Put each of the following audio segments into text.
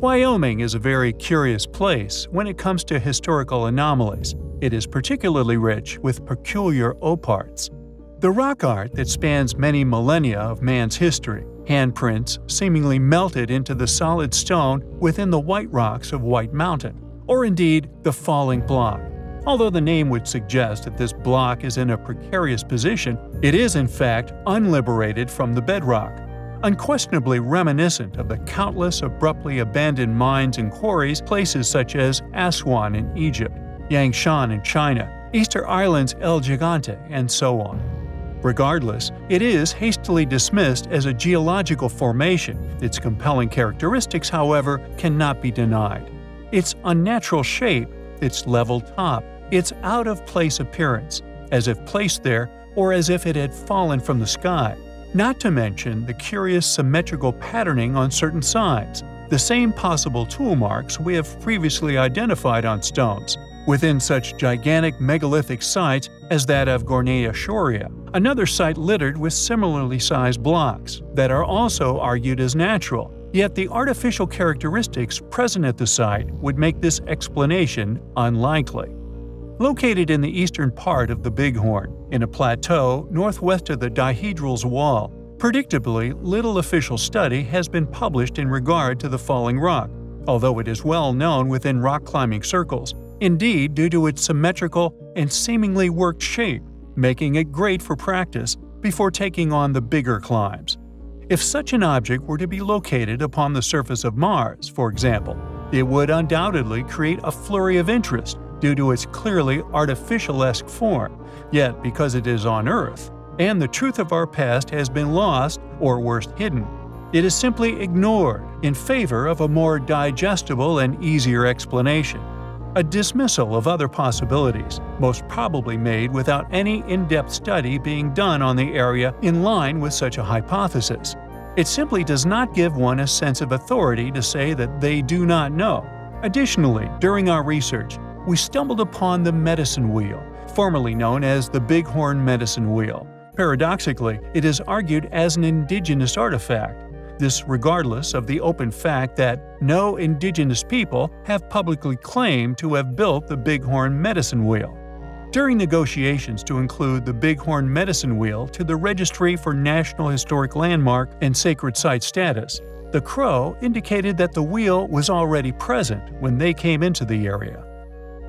Wyoming is a very curious place when it comes to historical anomalies. It is particularly rich with peculiar ooparts. The rock art that spans many millennia of man's history, handprints seemingly melted into the solid stone within the white rocks of White Mountain, or indeed the falling block. Although the name would suggest that this block is in a precarious position, it is in fact unliberated from the bedrock. Unquestionably reminiscent of the countless abruptly abandoned mines and quarries places such as Aswan in Egypt, Yangshan in China, Easter Island's El Gigante, and so on. Regardless, it is hastily dismissed as a geological formation. Its compelling characteristics, however, cannot be denied. Its unnatural shape, its level top, its out of place appearance, as if placed there or as if it had fallen from the sky, not to mention the curious symmetrical patterning on certain sides, the same possible tool marks we have previously identified on stones, within such gigantic megalithic sites as that of Gornaya Shoria, another site littered with similarly sized blocks that are also argued as natural, yet the artificial characteristics present at the site would make this explanation unlikely. Located in the eastern part of the Bighorn, in a plateau northwest of the Dihedral's wall, predictably little official study has been published in regard to the falling rock, although it is well known within rock climbing circles, indeed due to its symmetrical and seemingly worked shape, making it great for practice before taking on the bigger climbs. If such an object were to be located upon the surface of Mars, for example, it would undoubtedly create a flurry of interest due to its clearly artificial-esque form, yet because it is on Earth, and the truth of our past has been lost, or worse hidden, it is simply ignored in favor of a more digestible and easier explanation. A dismissal of other possibilities, most probably made without any in-depth study being done on the area in line with such a hypothesis. It simply does not give one a sense of authority to say that they do not know. Additionally, during our research, we stumbled upon the medicine wheel, formerly known as the Bighorn Medicine Wheel. Paradoxically, it is argued as an indigenous artifact, this regardless of the open fact that no indigenous people have publicly claimed to have built the Bighorn Medicine Wheel. During negotiations to include the Bighorn Medicine Wheel to the Registry for National Historic Landmark and Sacred Site status, the Crow indicated that the wheel was already present when they came into the area.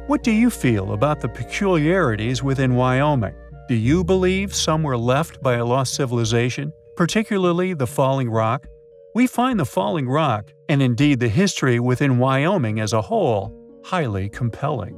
What do you feel about the peculiarities within Wyoming? Do you believe some were left by a lost civilization, particularly the Falling Rock? We find the Falling Rock, and indeed the history within Wyoming as a whole, highly compelling.